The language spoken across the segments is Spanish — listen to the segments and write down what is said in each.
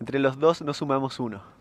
Entre los dos nos sumamos uno.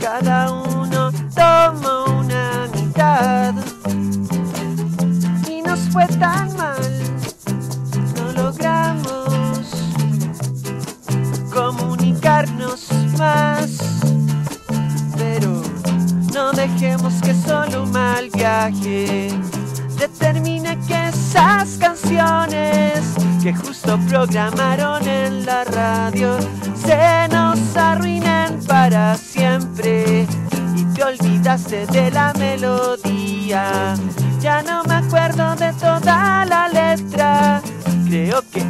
Cada uno tomó una mitad y nos fue tan mal no logramos comunicarnos más. Pero no dejemos que solo un mal viaje determine que esas que justo programaron en la radio se nos arruinen para siempre y te olvidaste de la melodía. Ya no me acuerdo de toda la letra. Creo que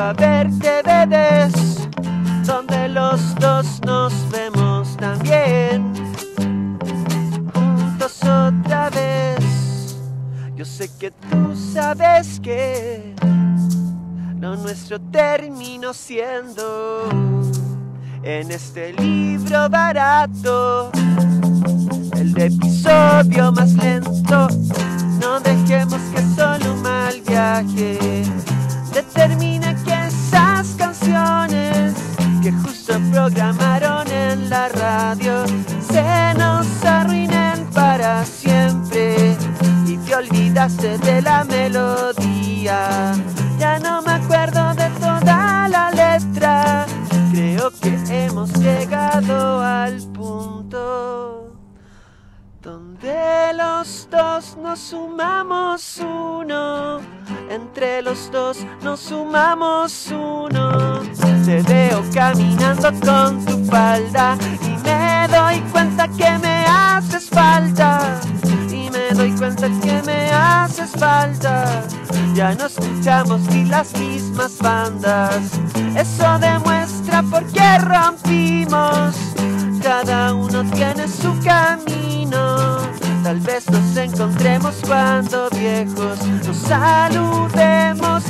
Me pongo a ver DVDs donde los dos nos vemos también juntos otra vez. Yo sé que tú sabes que lo nuestro terminó siendo en este libro barato el episodio más lento. Olvidaste de la melodía. Ya no me acuerdo de toda la letra, creo que hemos llegado al punto donde los dos nos sumamos uno, entre los dos nos sumamos uno. Te veo caminando con tu falda y me doy cuenta que me Ya no escuchamos ni las mismas bandas. Eso demuestra por qué rompimos. Cada uno tiene su camino. Tal vez nos encontremos cuando viejos nos saludemos